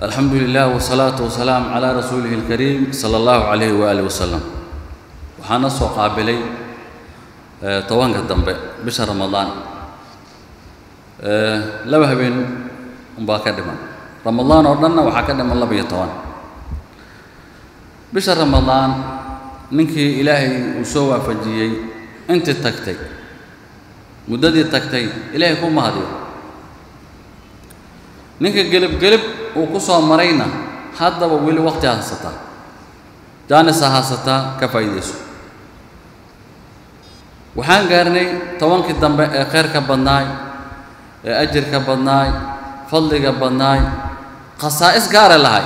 alxamdu lilah wsalaatu wasalaam calaa rasuulihi اlkariim sala allahu calayhi waaalih wasalam waxaana soo qaabilay tobanka dambe bisha ramadaan laba habeen unbaa ka dhiman ramadaan oo dhanna waxaa ka dhiman laba iyo toban bisha ramadaan ninkii ilaahay uu soo waafajiyey intii tagtay muddadii tagtay ilaahay ku mahadiyo ninka gelib-gelib uu ku soo marayna haddaba weli haysataa jaanisa haysataa ka faa'iidayso. Waxaan gaarnay tobankii dambe ee khayrka badnaay ee ajirka badnaay fadliga badnaay khasaa'is gaare lahay.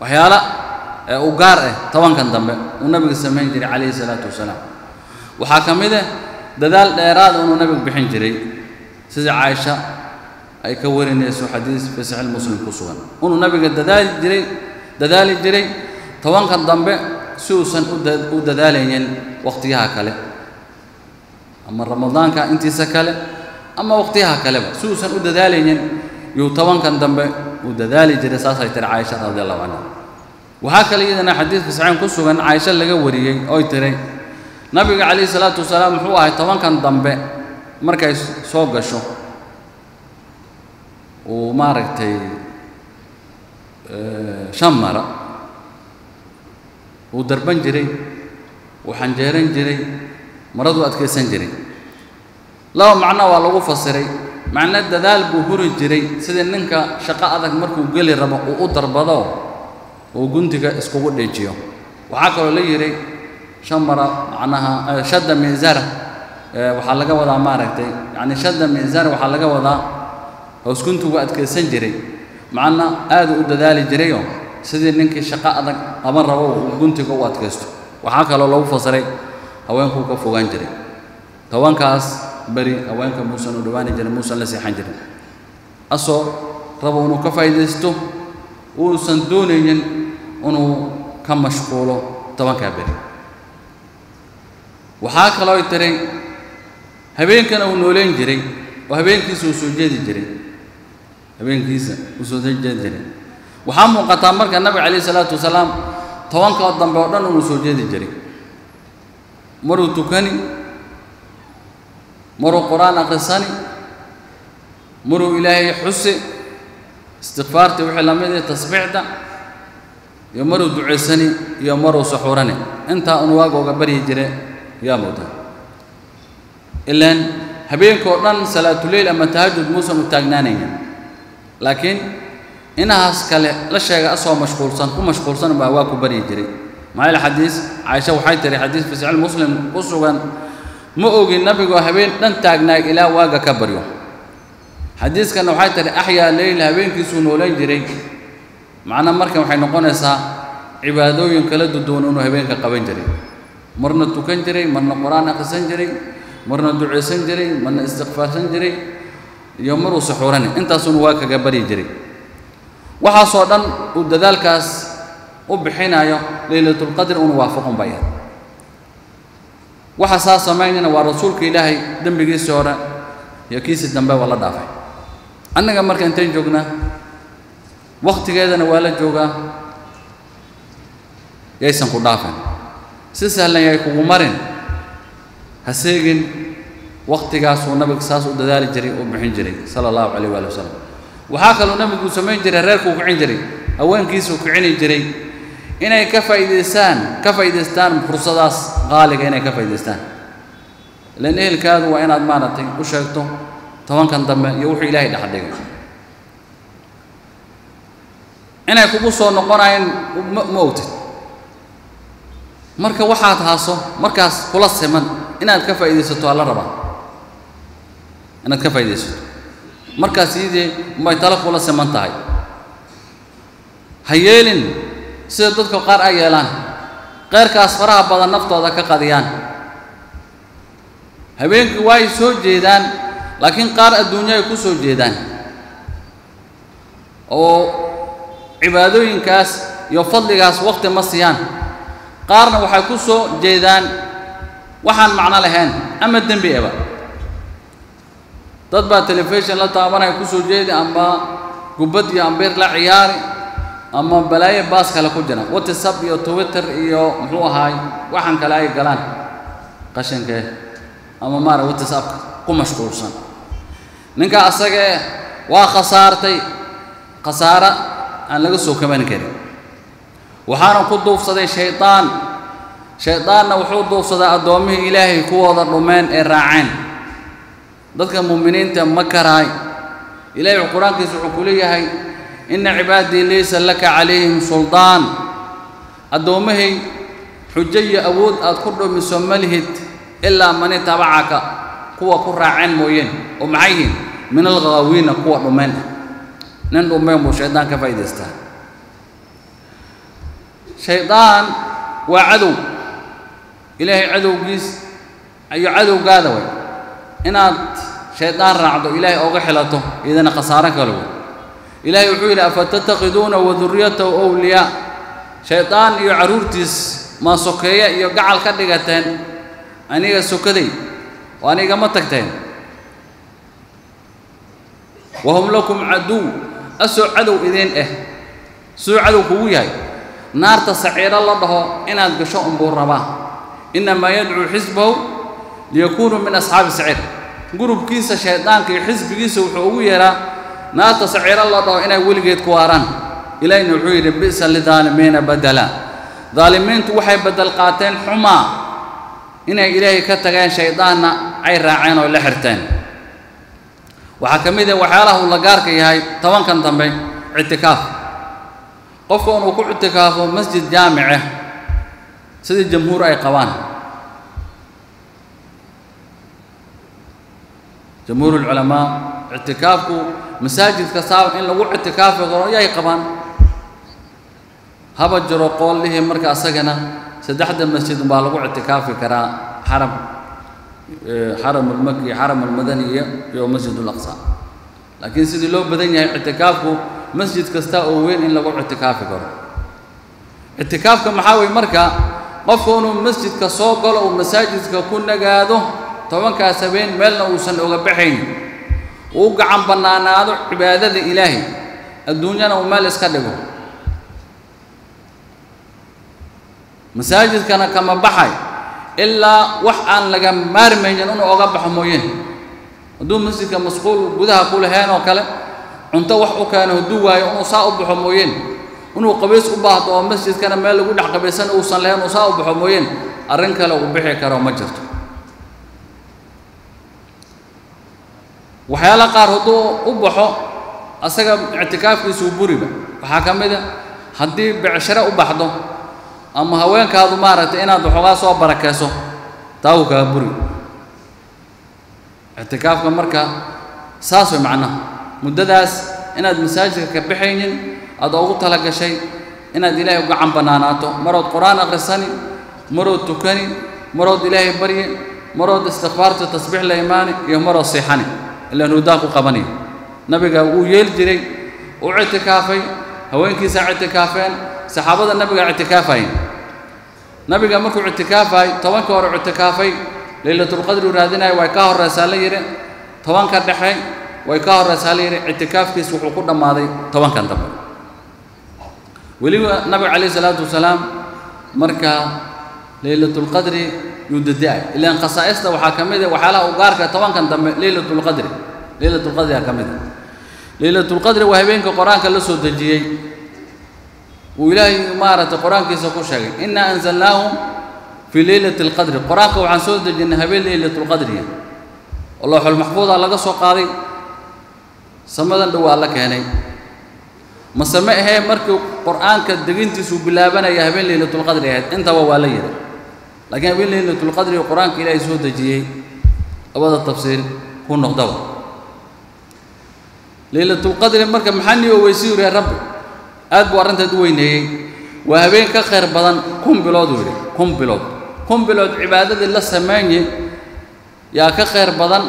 Waxyaala ee u gaar ah tobankan dambe uu nabiga samayn jiray calayhi salaatu wasalaam. Waxaa ka mid ah dadaal dheeraada inuu nabigu bixin jiray. Sida caaisha ay ka warinayso xadiis fii saxiix muslim ku sugan. Inuu nabiga dadaali jiray dadaali jiray tobankan dambe si uusan u dadaalaynin waqtiyaha kale. Ama ramadaanka intiisa kale ama waqtiyaha kaleba si uusan u dadaalaynin yuu tobankan dambe uu dadaali jiray saasay tiri caaisha radi allahu canha waxaa kale iyadana xadiidka saxiix ku sugan caaisha laga wariyey oy tiri nabiga calayhi salaatu wasalaam muxuu ahay tobankan dambe markay soo gasho uu maaragtay shan mara uu darban jiray uu xanjeeran jiray maraduu adkaysan jiray. Laba macno waa lagu fasiray. Macno dadaal buu huri jiray sida ninka shaqo adag markuu geli rabo uu u darbado uu guntiga iskugu dheejiyo. Waxaa kaloo la yidhi shan mara macnaha shadda miisara waxaa laga wadaa maaragtay yacni shadda miisara waxaa laga wadaa hoosguntigu adkaysan jiray. Macna aadu u dadaali jirayoo sidii ninkii shaqo adag qaban rabo uu guntiga u adkaysto. Waxaa kaloo lagu fasiray haweenkuu ka fogaan jiray. Tobankaas beri haweenka muusan u dhowaani jirin muusan la seexan jirin asoo rabo inuu ka faa'iidaysto uusan doonaynin inuu ka mashquulo tobankaa beri. Waxaa kaloo tiray habeenkana uu nooleyn jiray oo habeenkiisa uu soo jeedi jiray habeenkiisa uu soo jeedi jiray. Waxaa muuqataa marka nabiga calayhi salaatu wasalaam tobanka dambe oo dhan inuu soo jeedi jiray. Maruu tukani maruu qur'aan akhrisani maruu ilaahay xusi istikfaartii wixii la mid ah tasbiixda iyo maruu ducaysani iyo maruu saxuurani. Intaa un waagooga baryi jire yaa moodaa ilaan habeenkao dhan salaatuleyl ama tahajud muusan u taagnaanaynin لكن إن هاسكال لشيء أسوأ مشكور صن هو مشكور صن بأواك بري جري ما الحديث؟ عائشة وحيت ري حديث في سعال مسلم. قصوا عن مؤج النبي وهبين لن تجنا إلى واجا كبريو حديث كان وحيت ري ليل هبين كيسون ولين جري. معنا مركم حين قلنا عبادو ينكلد دون إنه كقبين جري. مرنا تكن جري مرنا قرآن قسنجري مرنا دعاء سنجري مرنا استغفار سنجري iyo maruu saxuurani intaasunu waa kaga baryi jiray. Waxaasoo dhan uu dadaalkaas u bixinayo leylatulqadri unu waafaqun bay ahayd. Waxa saa samaynayna waa rasuulka ilaahay dembigiisii hore iyo kiisii dambe waa la dhaafay. Annaga marka intayn joognaa wakhtigeedana waa la joogaa yaysan ku dhaafin. Si sahlan yay kugu marin ha seegin wakhtigaasuu nabiga saas u dadaali jiray u bixin jiray sala allahu calayh waali wasalam waxaa kaloo nabigu samayn jiray reerkuu kicin jiray haweenkiisuu kicini jiray. Inay ka faa'iidaystaan ka faa'iidaystaan fursadaas qaaliga inay ka faa'iidaystaan. Ilaan ehelkaadu waa inaad maaragtay u sheegto tobankan dambe iyo wuxuu ilaahay dhex dhigay. Inay kugu soo noqonayeen ma ma marka waxaad haaso markaas kula siman inaad ka faa'iidaysato aa la rabaa inaad ka faa'iidaysato markaas iyadii may talo kula siman tahay. Ha yeelin sida dadka qaar ay yeelaan. Qeyrkaas faraha badan naftooda ka qadiyaan. Habeenkii waay soo jeedaan laakiin qaar adduunyo ay ku soo jeedaan. Oo cibaadooyinkaas iyo fadligaas wakhti ma siiyaan qaarna waxay ku soo jeedaan waxaan macno lahayn ama dembi eba taabanaya ku soo jeedi amba gubbad iyo ambiir la ciyaari ama balaayo baas kale ku jira whatsapp iyo twitter iyo muxuu ahaay waxaan kale ay galaan qashankee ama maara whatsappka ku mashquulsan ninka asagee waa khasaartay khasaaro aan laga soo kaban karin waxaana ku duufsaday shaydaan shaydaanna wuxuu duufsaday addoommihii ilaahay kuwooda dhumeen ee raaceen dadka mu'miniinta ma karaay ilaahay qur'aankiisa wuxuu ku leeyahay inna cibaadii laysa laka calayhim suldaan addoommahay xujo iyo awood aad ku dhumiso ma lihid ilaa man itabacaka kuwa ku raaceen mooyeen oo maxay yihiin? Min alghaawiina kuwa dhumeen. Nin dhumeen buu shaydaan ka faa'idaystaa. Shaydaan waa cadow. Ilaahay cadowgiis iyo cadowgaada way inaad shaydaan raacdo ilaahay ooga xilato iyadana khasaaro kale wey ilaahay wuxuu yidhi afatattakhiduuna wadurriyatahu awliyaa shaydaan iyo carruurtiis maa sokeeye iyo gacal ka dhigateen aniga sokaday oo anigama tagteen wahum lakum caduw asoo cadow idiin ah siduu cadow kugu yahay naarta saciiro la dhaho inaad gasho unbuu rabaa innamaa yadcuu xisbahu liyakuunuu min asxaabi saciir gurubkiisa shaydaanka iyo xisbigiisa wuxuu ugu yeehaa naarta saciiro la dhaho inay weligeed ku waaraan. Ilaahina wuxuu yidhi bi'sa lidaalimiina badala. Daalimiintu waxay beddel qaateen xumaa inay ilaahay ka tageen shaydaanna ay raaceen oo la xirteen. Waxaa ka mid ah waxyaalaha uu la gaarka yahay tobankan dambe ictikaaf. Qofka inuu ku ictikaafo masjid jaamicah sidii jamhuur ay qabaan jamhuur ulculamaa ictikaafku masaajid kastaaba in lagu ictikaafi karo yay qabaan haba jiro qoollihii marka asagana saddexda masjid baa lagu ictikaafi karaa xaram xaram ulmaki xaram ulmadani iyo iyo masjid ulaqsa laakiin sidii loo badan yahay ictikaafku masjid kasta oo weyn in lagu ictikaafi karo ictikaafka maxaa weeye marka qofku inuu masjidka soo galo uu masaajidka ku nagaado tobankaas habeen meelna uusan oga baxayn. Uu gacan bannaanaado cibaadada ilaahay. Adduunyana uu meel iska dhigo. Masaajidkana kama baxay ilaa wax aan laga maarmaynin inuu oga baxo mooyeen. Hadduu masjidka masquul gudaha ku laheen oo kale cunto wax u keeno hadduu waayo inuu saa u baxo mooyeen. Inuu qabays u baahdo oo masjidkana meel lagu dhex qabaysan uusan lahayn uu saa u baxo mooyeen arrin kale uu bixi karo ma jirto وحيالا قار هدو أبوحو أساقا اعتكاف يسو بوريبا. وحاكا ميدا هدي بعشرة أبوحدو. أما هوين كادو مارت إنا دو حواسو بركاسو تاو كا اعتكاف كمركا ساسو معنا. مدداس إنا المساجد كبحينين أدوغو تلقى شيء. إنا دلاه وقعن بناناتو. مرود قرآن أغرساني مرود تكاني مرود إلهي بري مرود استغفارت تصبيح الإيمان يوم صيحاني. Ilaan hudaan ku qabanaya nabiga wuu yeeli jiray uu ictikaafay haweenkiisaa ictikaafeen saxaabada nabiga ictikaafayen nabiga markuu ictikaafay tobanka hore ictikaafay laylatulqadri raadinaya way ka horraysaa la yidhi tobanka dhexe way ka horraysaa la yidhi ictikaafkiis wuxuu ku dhammaaday tobankan dambe weliba nabiga calayhi salaatu laylatulqadri yuu dada-ay. Ilaan khasaa'ista waxaa ka mid ah waxyaalaha u gaarka tobankan dambe laylatulqadri laylatulqadriga ka mid ah. Laylatulqadri waa habeenka qur'aanka la soo dejiyey. Uu ilaahay maaragtay qur'aankiisa ku sheegay innaa anzalnaahu fii leylati alqadri qur'aanka waxaan soo dejinnay habeen leylatulqadriga oo looxul maxfuuda laga soo qaaday. Samadan dhow waa la keenay. Mase ma ahee markii qur'aanka degintiisuu bilaabanaya habeen leylatulqadri ahayd? Intaba waa la yidhi laakiin habeen leylatulqadri qur'aanka ilaahay soo dejiyey labada tafsiir ku noqdaba. Leylatulqadri marka maxaa nii oweysi yidhi rabbi aad buu arrinteed u weyneeyey. Waa habeen ka khayr badan kun bilood uu yidhi kun bilood. Kun bilood cibaadadii la sameeye yaa ka khayr badan.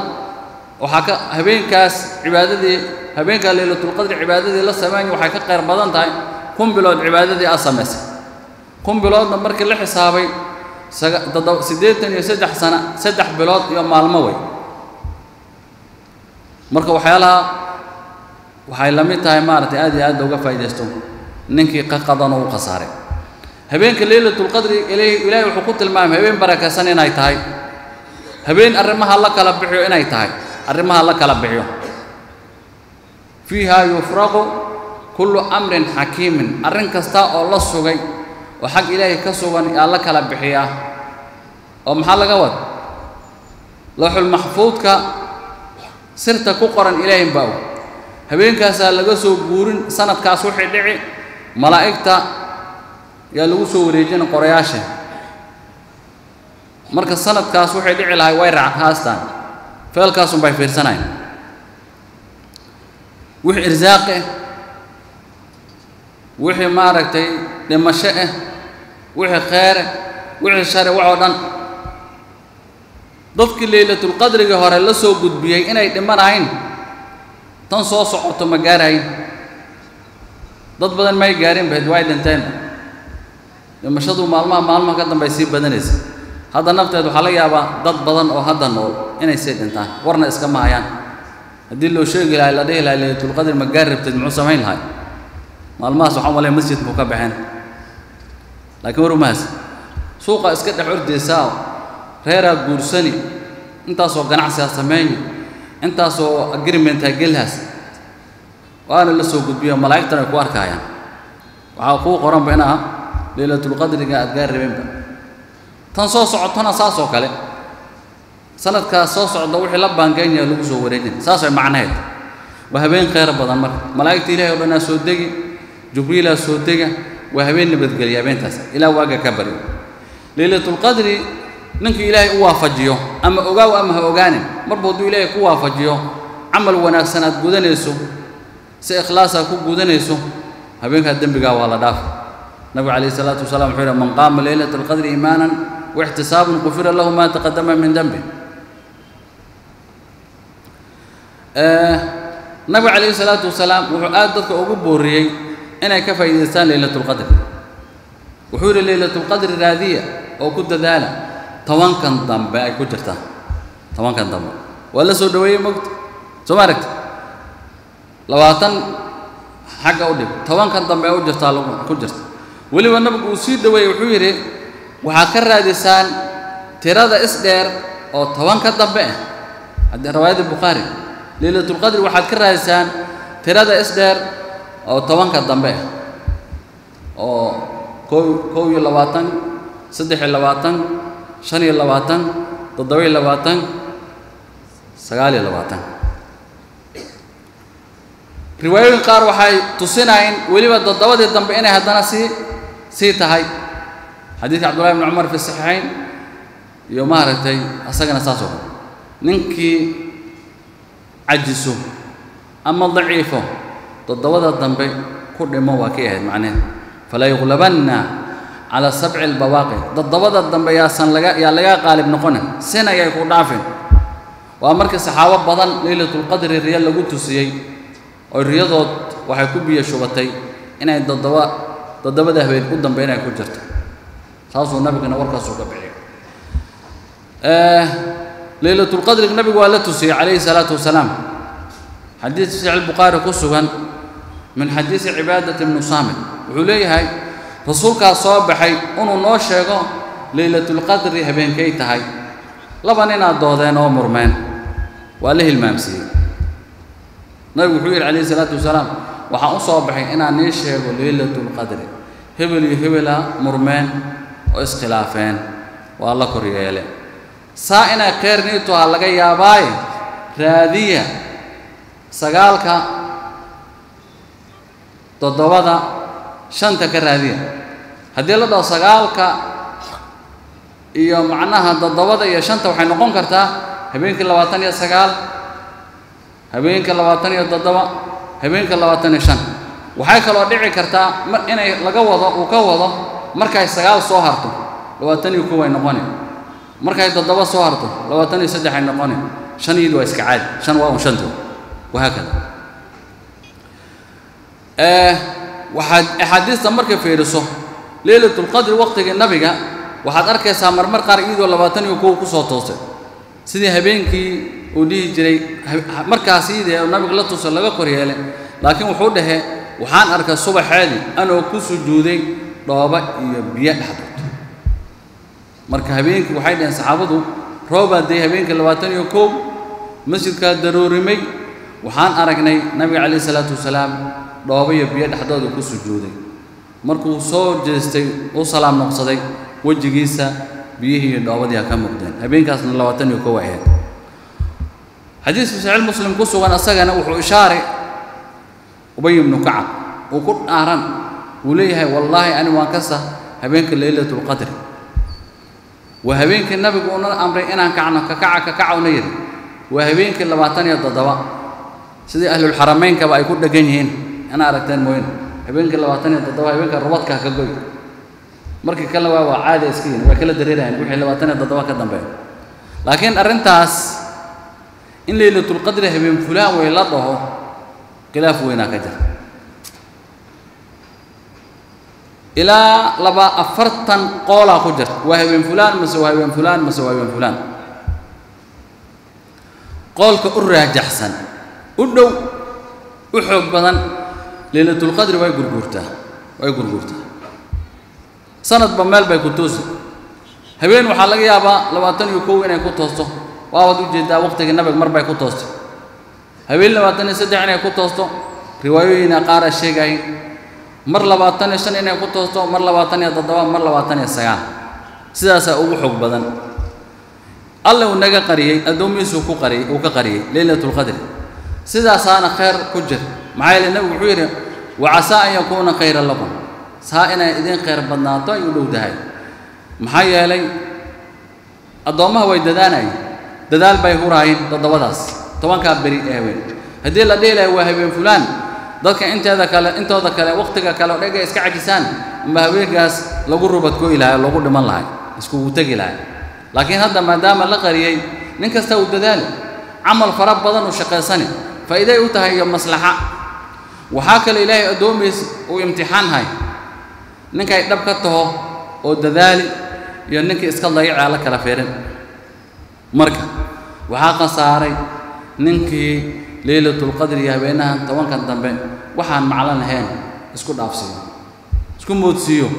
Waxaa ka habeenkaas cibaadadii habeenkaa leylatulqadri cibaadadii la sameeye waxay ka khayr badan tahay. Kun bilood cibaadadii aad samaysay kun biloodna markii la xisaabay siddeetan iyo saddex sana saddex bilood iyo maalmo wey marka waxyaalaha waxay la mid tahay maaragtay aad iyo aad looga faa'iidaysto ninkii ka qadan oo u khasaaray habeenka leylatulqadri ilaahay wuxuu ku tilmaamay habeen barakaysan inay tahay. Habeen arrimaha la kala bixiyo inay tahay. Arrimaha la kala bixiyo. Fiiha yufraqu kullu amrin xakiimin. Arrin kasta oo la sugay oo xag ilaahay ka sugan la kala bixiyaa oo maxaa laga wada looxul maxfuudka sirta ku qoran ilaahin baa habeenkaasaa laga soo guurin sanadkaas wixii dhici malaa'igta yaa lagu soo wareejina qorayaasha. Marka sanadkaas waxay dhici lahay way feelkaasun bay fiirsanayn. Wixii irsaaq ah wixii maaragtay dhimasho ah wixii kheyre wixii share waxoo dhan. Dadkii leylatulqadriga hore la soo gudbiyey inay dhimanayn tan soo socoto ma gaarayn. Dad badan may gaarin bahd way dhinteen dhimashadu maalmaha maalmaha ka dambay sii badanaysa. Hadda nafteed waxaa laga yaabaa dad badan oo hadda nool inay sii dhintaan warna iskama hayaan. Haddii loo sheegi lahay la dhihi lahay leylatulqadri ma gaari rabteed muxuu samayn lahay maalmahaas waxaan malay masjidku ka baxeen laakiin warumahaas suuqa iska dhex ordaysaa reeraa guursani intaasoo ganacsigaa sameeyi intaasoo agreementaa gelhaas. Waana la soo gudbiyo malaa'igtan ay ku arkayaan waxaa kuu qoranba inaa leylatulqadriga aad gaar rabeenba tan soo socotona saas oo kale sanadkaas soo socda wixii la baangeynaya lagu soo wareejin saas ay macnaheed. Waa habeen khayr badan marka. Malaa'igta ilahay o dhanaa soo degi jibriilaa soo dega وهبين نبذقل يابين تاسا إلى واقع كبري. ليلة القدر ننك إلهي أوافجيو أما أغاو أما هأغانم مربوضو إلهي كوافجيو عمل وناكسانات قدنيسو سإخلاصا كو قدنيسو هبينك الدنبقا والا داف. نبي عليه الصلاة والسلام حيرا من قام ليلة القدر إيمانا واحتسابا غفر له ما تقدم من ذنبه آه نبي عليه الصلاة والسلام وحو آد بوريه inay ka faa'iidaystaan leylatulqadr wuxuu yidhi leylatulqadri raadiya oo ku dadaala tobankan dambe ay ku jirtaa tobankan dambe. Waa la soo dhoweeyey mogta soo ma aragti labaatan xagga u dhig. Tobankan dambe u jirtaa ku jirta. Weliba nabigu uu sii dhoweeyey wuxuu yidhi waxaad ka raadisaan tirada isdheer oo tobanka dambe ah. Riwaayadda bukhaari leylatulqadri waxaad ka raadisaan tirada isdheer oo tobanka dambe ah oo kow kow iyo labaatan saddex iyo labaatan shan iyo labaatan toddoba iyo labaatan sagaal iyo labaatan. Riwaayooyin qaar waxay tusinayeen weliba toddobadii dambe inay haddana sii sii tahay. Xadiidka cabdullahi bni cumar fi saxiixayn iyo maaragtay asagana saas ninkii cajiso ama daciifo toddobada dambe ku dhimo waa kay ahayd macneheed falaa yuqlabanna cala sabci albawaaqi toddobada dambe yaasan laga yaa lagaa qaalib noqonin. Sin ayay ku dhaafin. Waa markii saxaabo badan leylatulqadri riya lagu tusiyey oo riyadood waxay ku biyo shubatay inay toddoba toddobada habeen u dambe inay ku jirto. Saasuu nabigana warkaasuu ka bixiyay leylatulqadriga nabigu waa la tusiyey calayhi salaatu wasalaam. Xadiid fi saxiix bukhaari ku sugan من حديث عبادة بن صامت. عليها رسولك صابح أنه نوشيغ ليلة القدر هبين كيتها لبنين الدوذين أمر من وله المامسي نبي حوير عليه الصلاة والسلام وحن صابح إنا نشيغ ليلة القدر. هبل هبل مرمان واسخلافين والله كريالي سائنا كيرنيتو على غيابي راديه سقالك toddobada shanta ka raadiya. Haddii la dhaho sagaalka iyo macnaha toddobada iyo shanta waxay noqon kartaa habeenkii labaatan iyo sagaal habeenka labaatan iyo toddoba habeenka labaatan iyo shan. Waxay kaloo dhici kartaa inay laga wado uu ka wado markay sagaal soo harto labaatan iyo kow ay noqoni. Markay toddoba soo harto labaatan iyo saddex ay noqoni. Shan iyadu waa iska caadi shan waa un shanto wahaakada waxaad axaadiista markay fiiriso leylatulqadri waqtigii nabiga waxaad arkaysaa marmar qaar iyadoo labaatan iyo kow ku soo toosay sidii habeenkii uu dhihi jiray markaas iyadee nabiga la tuso laga kor yeelay laakiin wuxuu dhahe waxaan arkay subaxeedii anoo ku sujuuday dhooba iyo biyo dhexdood marka habeenkii waxay dhaheen saxaabadu roobaa day habeenkii labaatan iyo kow masjidkaa daroorimay waxaan aragnay nabiga calayhi salaatu wasalaam dhooba iyo biyo dhexdooda ku sujuuday. Markuu soo jeestay u salaam noqsaday wejigiisa biyihii iyo dhoobadii ha ka muuqdeen. Habeenkaasna labaatan iyo kow ahayd xadiiska saxiix muslim ku sugan asagana wuxuu ishaaray ubay ibnu kacab. Uu ku dhaaran uu leeyahay wallaahi ani waan ka sah habeenka leylatulqadri waa habeenkii nabigu una amray inaan kacno kakaca kakacawna yidhi. Waa habeenkii labaatan iyo toddoba. Sidii ahlulxaramaynkaba ay ku dhegan yihiin ina aragteen mooyne habeenkii labaatan iyo toddoba habeenka rubadka ka goy. Markii kale waa waa caadi iska yihiin waa kala dareerayaan. Wixii labaatan iyo toddoba ka dambeeya laakiin arrintaas in leylatulqadri habeen fulaan wey la dhaho khilaaf weynaa ka jira. Ilaa laba afartan qoolaa ku jirta waa habeen fulaan mase waa habeen fulaan mase waa habeen fulaan. Qoolka u raajaxsan u dhow u xoog badan leylatulqadri way gurguurtaa way gurguurtaa sanadba meel bay ku toosi. Habeen waxaa laga yaabaa labaatan iyo kow inay ku toosto. Waabaad ujeeddaa waqtigii nabiga mar bay ku toostay habeen labaatan iyo saddex inay ku toosto riwaayooyina qaara sheegay. Mar labaatan iyo shan inay ku toosto mar labaatan iyo toddoba mar labaatan iyo sagaal. Sidaasaa ugu xoog badan. Alle uu naga qariyey addoomihiisuu ku qariyey uu ka qariyey leylatulqadri sidaasaana khayr ku jir maxaa yeele nebigu wuxuu yidhi wacasaa an yakuuna khayran lakum. Saa inay idin khayr badnaato ay u dhow tahay maxaa yeelay addoommaha way dadaanayeen dadaal bay huraayeen toddobadaas. Tobankaa beri ee haween haddii la dhihi lahay waa habeen fulaan. Dadka inteeda kale intooda kale wakhtiga kale o dhega iska cajisaan. Amba habeenkaas lagu rubadkooyi lahay oo lagu dhiman lahay iskugu tegi lahay. Laakiin hadda maadaama la qariyey nin kasta uu dadaali camal fara badan uu shaqaysani faa'iiday u tahay iyo maslaxa waxaa kale ilaahay addoomiis uu imtixaanhay ninkay dhab ka taho oo dadaali iyo ninkii iska dayacaa la kala fiirin marka waxaa khasaaray ninkii leylatulqadri iyo habeenahan tobankan dambe waxaan maclan lahayn isku dhaafsiiyo isku moodsiiyo.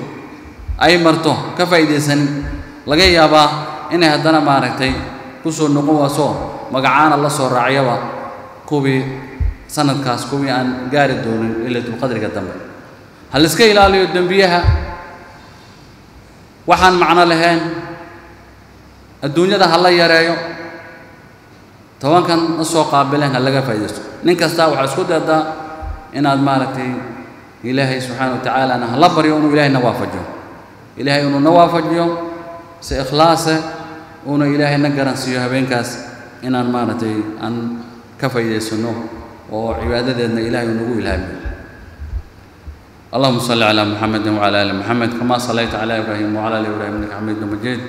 Ay marto ka faa'iidaysanin laga yaabaa inay haddana maaragtay ku soo noqon waaso magacaana la soo raacyaba kuwii سند كاسكومي عن قارد دون إلى بقدر قدم هل سكيل على يدن بيها وحن معنا لهن الدنيا ده الله يرايو طبعا كان السوق قابلين هل لقى فايدة نك استوى على سود هذا إن أدمارتي إلهي سبحانه وتعالى أنا هلا بريون وإلهي نوافجو إلهي إنه نوافجو سإخلاصه وإنه إلهي نجرن سيوه بينكاس إن أدمارتي أن كفايدة سنو oo cibaadadeedna ilaahay uu اللهم صل على محمد وعلى ال محمد كما صليت على إبراهيم وعلى ال إبراهيم انك حميد مجيد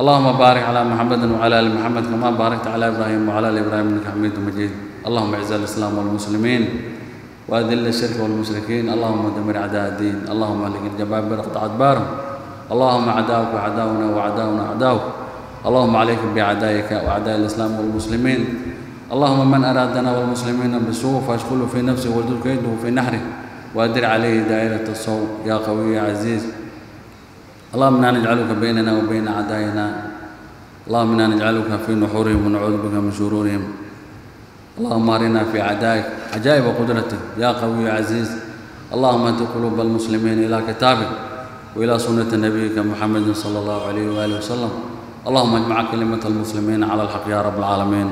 اللهم بارك على محمد وعلى ال محمد كما باركت على إبراهيم وعلى ال إبراهيم انك حميد مجيد اللهم اعز الاسلام والمسلمين واذل الشرك والمشركين اللهم دمر اعداء الدين اللهم اهلك الجبابره اقطع ادبارهم اللهم عداوك وعداؤنا وعداؤنا عداوك اللهم عليك باعدائك واعداء الاسلام والمسلمين اللهم من أرادنا والمسلمين بسوء فاشغله في نفسه واجعل كيده في نحره وأدر عليه دائرة الصوم. يا قوي يا عزيز. اللهم إنا نجعلك بيننا وبين أعدائنا. اللهم إنا نجعلك في نحورهم ونعوذ بك من شرورهم. اللهم أرنا في أعدائك عجائب قدرتك. يا قوي يا عزيز. اللهم اهد قلوب المسلمين إلى كتابك وإلى سنة نبيك محمد صلى الله عليه وآله وسلم. اللهم اجمع كلمة المسلمين على الحق يا رب العالمين.